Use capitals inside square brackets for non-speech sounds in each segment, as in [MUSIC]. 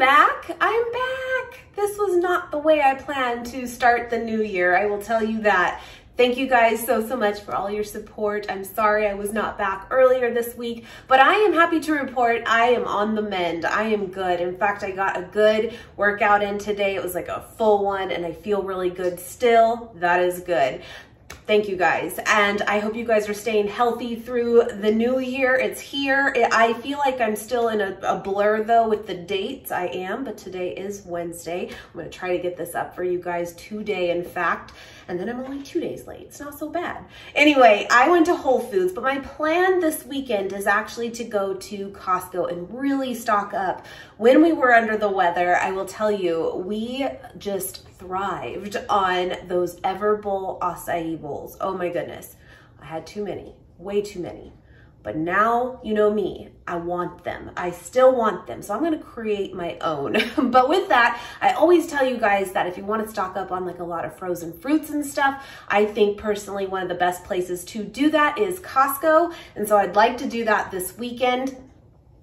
back. I'm back. This was not the way I planned to start the new year. I will tell you that. Thank you guys so, so much for all your support. I'm sorry I was not back earlier this week, but I am happy to report I am on the mend. I am good. In fact, I got a good workout in today. It was like a full one and I feel really good still. That is good. Thank you guys. And I hope you guys are staying healthy through the new year. It's here. I feel like I'm still in a, a blur though with the dates. I am, but today is Wednesday. I'm going to try to get this up for you guys today, in fact and then I'm only two days late. It's not so bad. Anyway, I went to Whole Foods, but my plan this weekend is actually to go to Costco and really stock up. When we were under the weather, I will tell you, we just thrived on those Everbowl acai bowls. Oh my goodness. I had too many, way too many. But now, you know me, I want them. I still want them. So I'm gonna create my own. [LAUGHS] but with that, I always tell you guys that if you wanna stock up on like a lot of frozen fruits and stuff, I think personally one of the best places to do that is Costco. And so I'd like to do that this weekend.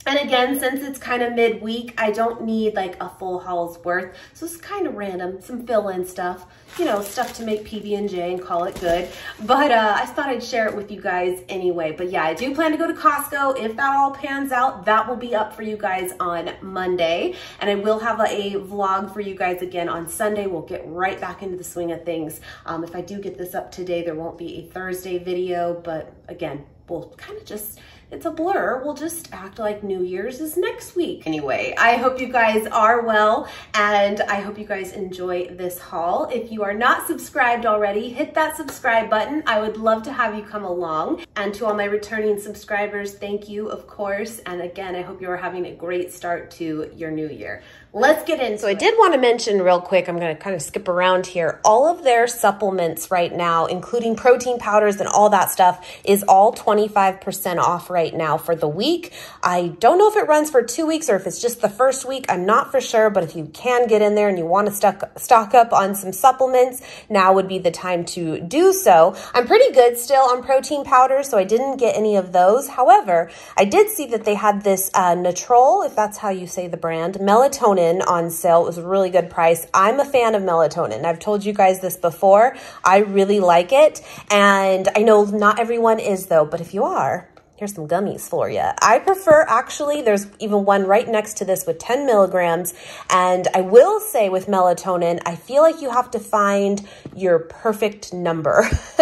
And again, since it's kind of midweek, I don't need like a full haul's worth. So it's kind of random, some fill-in stuff, you know, stuff to make PB&J and call it good. But uh, I thought I'd share it with you guys anyway. But yeah, I do plan to go to Costco. If that all pans out, that will be up for you guys on Monday. And I will have a, vlog for you guys again on Sunday. We'll get right back into the swing of things. Um, if I do get this up today, there won't be a Thursday video. But again, we'll kind of just it's a blur. We'll just act like New Year's is next week. Anyway, I hope you guys are well and I hope you guys enjoy this haul. If you are not subscribed already, hit that subscribe button. I would love to have you come along. And to all my returning subscribers, thank you, of course. And again, I hope you are having a great start to your new year. Let's get into So I did want to mention real quick, I'm going to kind of skip around here. All of their supplements right now, including protein powders and all that stuff, is all 25% off right now for the week. I don't know if it runs for two weeks or if it's just the first week. I'm not for sure, but if you can get in there and you want to stock, stock up on some supplements, now would be the time to do so. I'm pretty good still on protein powders, so I didn't get any of those. However, I did see that they had this uh, Natrol, if that's how you say the brand, melatonin melatonin on sale. It was a really good price. I'm a fan of melatonin. I've told you guys this before. I really like it. And I know not everyone is though, but if you are, Here's some gummies for you. I prefer, actually, there's even one right next to this with 10 milligrams. And I will say with melatonin, I feel like you have to find your perfect number. [LAUGHS]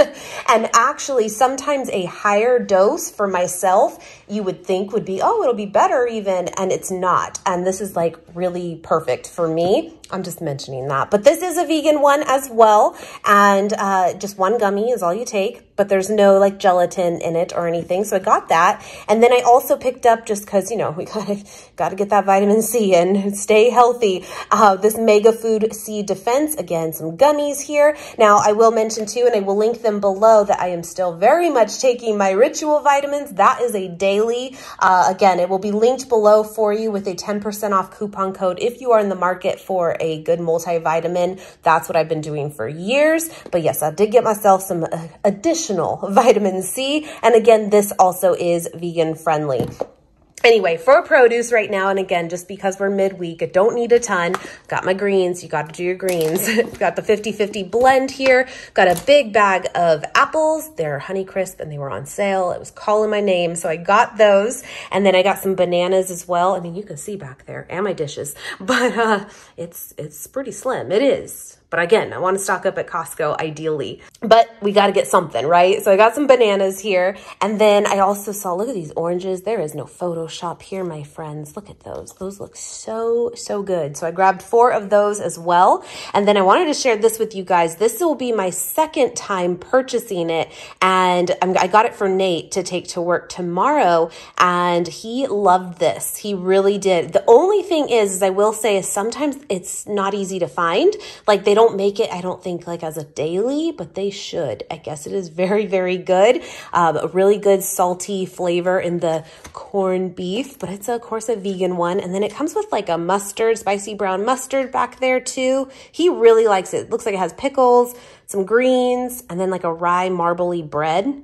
and actually, sometimes a higher dose for myself, you would think would be, oh, it'll be better even, and it's not. And this is like really perfect for me. I'm just mentioning that. But this is a vegan one as well. And uh, just one gummy is all you take, but there's no like gelatin in it or anything. So I got that. And then I also picked up just because, you know, we [LAUGHS] gotta, gotta get that vitamin C and stay healthy. Uh, this Mega Food C Defense, again, some gummies here. Now I will mention too, and I will link them below that I am still very much taking my ritual vitamins. That is a daily. Uh, again, it will be linked below for you with a 10% off coupon code if you are in the market for a good multivitamin. That's what I've been doing for years. But yes, I did get myself some uh, additional [LAUGHS] vitamin C. And again, this also is vegan friendly. Anyway, for produce right now, and again, just because we're midweek, I don't need a ton. Got my greens. You got to do your greens. [LAUGHS] got the 50-50 blend here. Got a big bag of apples. They're Honeycrisp, and they were on sale. It was calling my name, so I got those. And then I got some bananas as well. I mean, you can see back there, and my dishes. [LAUGHS] But uh, it's, it's pretty slim. It is. But again, I want to stock up at Costco ideally. But we got to get something, right? So I got some bananas here. And then I also saw, look at these oranges. There is no Photoshop here, my friends. Look at those. Those look so, so good. So I grabbed four of those as well. And then I wanted to share this with you guys. This will be my second time purchasing it. And i got it for Nate to take to work tomorrow. And he loved this. He really did. The only thing is, is I will say is sometimes it's not easy to find. Like they don't don't make it, I don't think, like as a daily, but they should. I guess it is very, very good. Um, a really good salty flavor in the corned beef, but it's, of course, a vegan one. And then it comes with like a mustard, spicy brown mustard back there too. He really likes it. it looks like it has pickles, some greens, and then like a rye marbly bread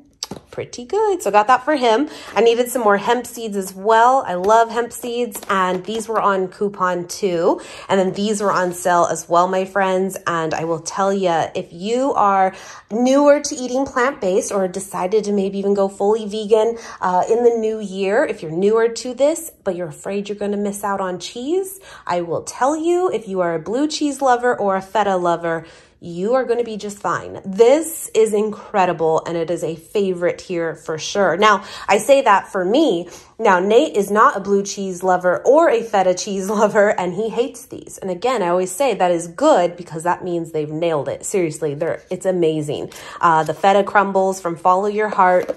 pretty good. So got that for him. I needed some more hemp seeds as well. I love hemp seeds and these were on coupon too. And then these were on sale as well, my friends. And I will tell you, if you are newer to eating plant-based or decided to maybe even go fully vegan uh, in the new year, if you're newer to this, but you're afraid you're going to miss out on cheese, I will tell you if you are a blue cheese lover or a feta lover, you are going to be just fine. This is incredible and it is a favorite here for sure. Now, I say that for me. Now, Nate is not a blue cheese lover or a feta cheese [LAUGHS] lover and he hates these. And again, I always say that is good because that means they've nailed it. Seriously, they're, it's amazing. Uh, the feta crumbles from Follow Your Heart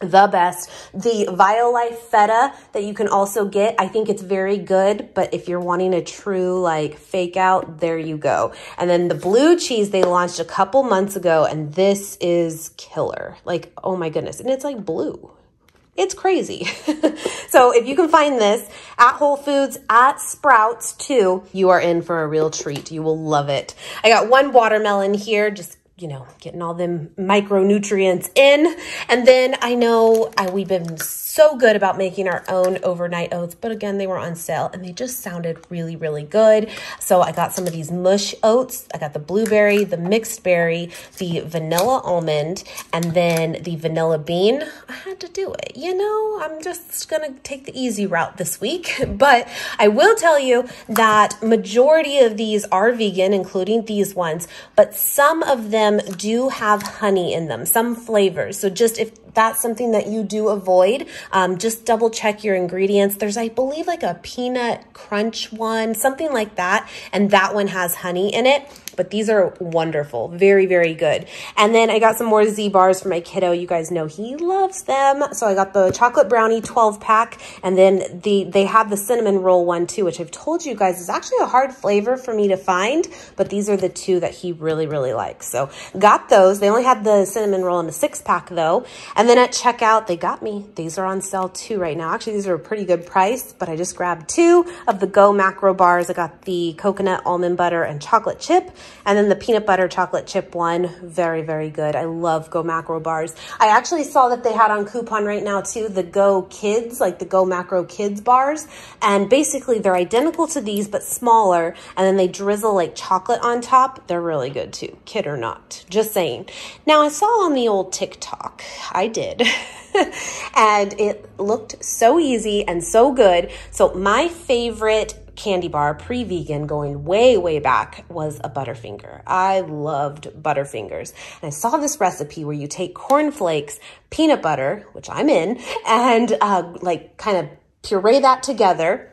the best. The Violife Feta that you can also get, I think it's very good, but if you're wanting a true like fake out, there you go. And then the blue cheese they launched a couple months ago and this is killer. Like, oh my goodness. And it's like blue. It's crazy. [LAUGHS] so if you can find this at Whole Foods, at Sprouts too, you are in for a real treat. You will love it. I got one watermelon here, just you know, getting all them micronutrients in. And then I know I, we've been so good about making our own overnight oats, but again, they were on sale and they just sounded really, really good. So I got some of these mush oats. I got the blueberry, the mixed berry, the vanilla almond, and then the vanilla bean. I had to do it, you know, I'm just gonna take the easy route this week. [LAUGHS] But I will tell you that majority of these are vegan, including these ones, but some of them do have honey in them, some flavors. So just if that's something that you do avoid, um, just double check your ingredients. There's, I believe, like a peanut crunch one, something like that. And that one has honey in it but these are wonderful. Very, very good. And then I got some more Z bars for my kiddo. You guys know he loves them. So I got the chocolate brownie 12 pack and then the they have the cinnamon roll one too, which I've told you guys is actually a hard flavor for me to find, but these are the two that he really, really likes. So got those. They only had the cinnamon roll in a six pack though. And then at checkout, they got me. These are on sale too right now. Actually, these are a pretty good price, but I just grabbed two of the Go macro bars. I got the coconut almond butter and chocolate chip and then the peanut butter chocolate chip one, very, very good. I love Go Macro bars. I actually saw that they had on coupon right now too, the Go Kids, like the Go Macro Kids bars. And basically they're identical to these, but smaller. And then they drizzle like chocolate on top. They're really good too, kid or not. Just saying. Now I saw on the old TikTok, I did. [LAUGHS] and it looked so easy and so good. So my favorite candy bar, pre-vegan, going way, way back, was a Butterfinger. I loved Butterfingers. And I saw this recipe where you take cornflakes, peanut butter, which I'm in, and uh, like kind of puree that together.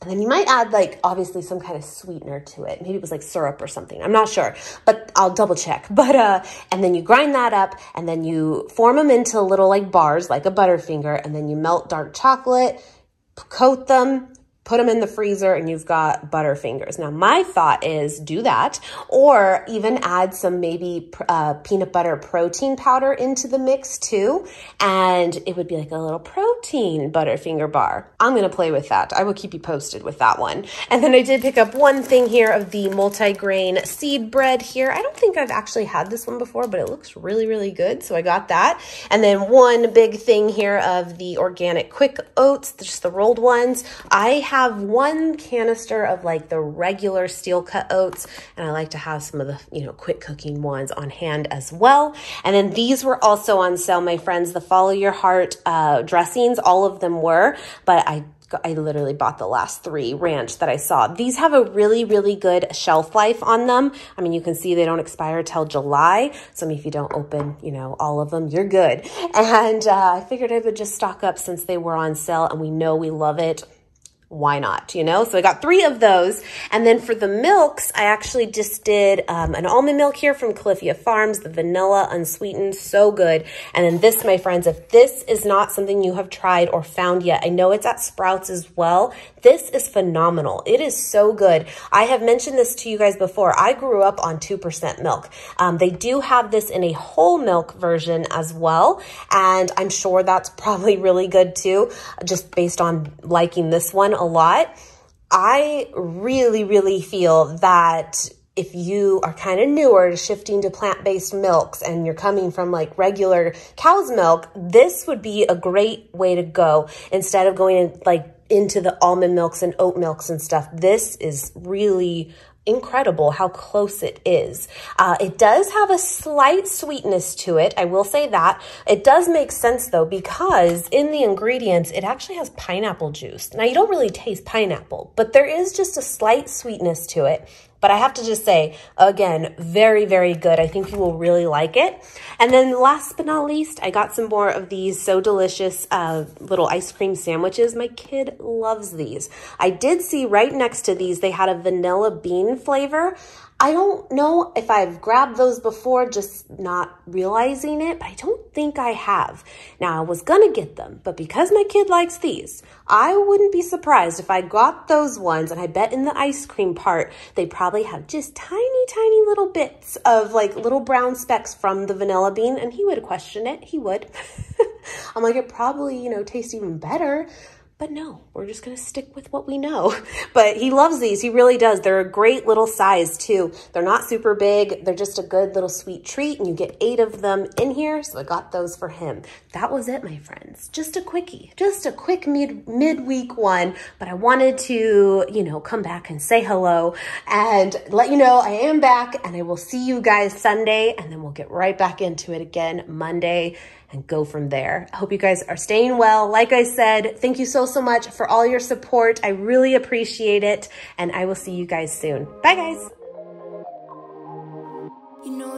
And then you might add like obviously some kind of sweetener to it. Maybe it was like syrup or something. I'm not sure, but I'll double check. [LAUGHS] But uh and then you grind that up and then you form them into little like bars like a Butterfinger and then you melt dark chocolate, coat them, put them in the freezer and you've got Butterfingers. Now, my thought is do that or even add some maybe uh, peanut butter protein powder into the mix too. And it would be like a little protein Butterfinger bar. I'm going to play with that. I will keep you posted with that one. And then I did pick up one thing here of the multigrain seed bread here. I don't think I've actually had this one before, but it looks really, really good. So I got that. And then one big thing here of the organic quick oats, just the rolled ones. I have have one canister of like the regular steel cut oats, and I like to have some of the, you know, quick cooking ones on hand as well. And then these were also on sale, my friends, the Follow Your Heart uh, dressings, all of them were, but I I literally bought the last three ranch that I saw. These have a really, really good shelf life on them. I mean, you can see they don't expire till July. So if you don't open, you know, all of them, you're good. [LAUGHS] And uh, I figured I would just stock up since they were on sale and we know we love it why not, you know? So I got three of those. And then for the milks, I actually just did um, an almond milk here from Califia Farms, the vanilla unsweetened, so good. And then this, my friends, if this is not something you have tried or found yet, I know it's at Sprouts as well. This is phenomenal. It is so good. I have mentioned this to you guys before. I grew up on 2% milk. Um, they do have this in a whole milk version as well. And I'm sure that's [LAUGHS] probably really good too, just based on liking this one a lot. I really, really feel that if you are kind of newer to shifting to plant-based milks and you're coming from like regular cow's milk, this would be a great way to go instead of going in, like into the almond milks and oat milks and stuff. This is really incredible how close it is. Uh, it does have a slight sweetness to it. I will say that. It does make sense though, because in the ingredients, it actually has pineapple juice. Now you don't really taste pineapple, but there is just a slight sweetness to it. But I have to just say, again, very, very good. I think you will really like it. And then last but not least, I got some more of these so delicious uh, little ice cream sandwiches. My kid loves these. I did see right next to these, they had a vanilla bean flavor. I don't know if I've grabbed those before, just not realizing it, but I don't think I have. Now, I was gonna get them, but because my kid likes these, I wouldn't be surprised if I got those ones, and I bet in the ice cream part, they probably have just tiny, tiny little bits of like little brown specks from the vanilla bean, and he would question it, he would. [LAUGHS] I'm like, it probably, you know, tastes even better, but no, we're just gonna stick with what we know. [LAUGHS] But he loves these, he really does. They're a great little size too. They're not super big, they're just a good little sweet treat and you get eight of them in here, so I got those for him. That was it, my friends. Just a quickie, just a quick mid midweek one, but I wanted to, you know, come back and say hello and let you know I am back and I will see you guys Sunday and then we'll get right back into it again Monday and go from there. I hope you guys are staying well. Like I said, thank you so, so much for all your support. I really appreciate it. And I will see you guys soon. Bye, guys. You know